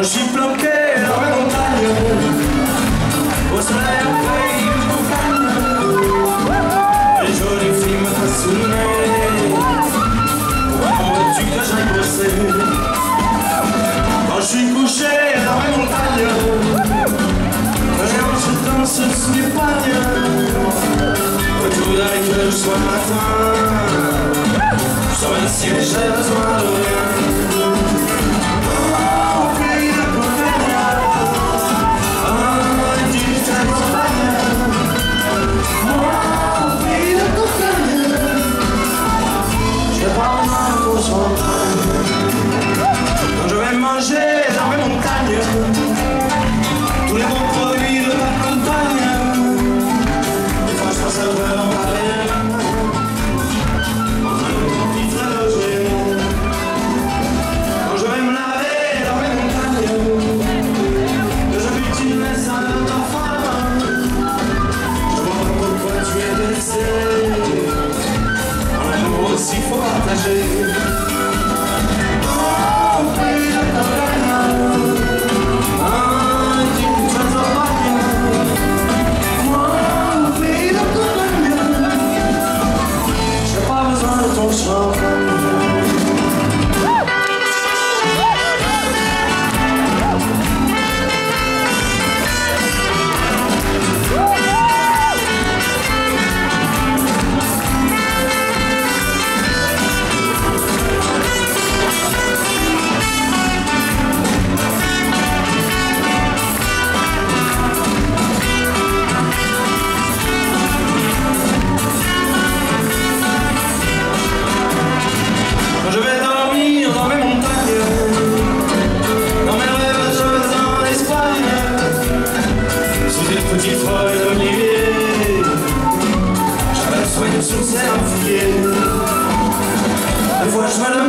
Moi je suis planqué dans la montagne. Au soleil en feuille une montagne Les jolies filles me fascinaient que j'aille bosser Quand je suis couché dans la montagne. Je danse sous les j'ai besoin de rien Congressman.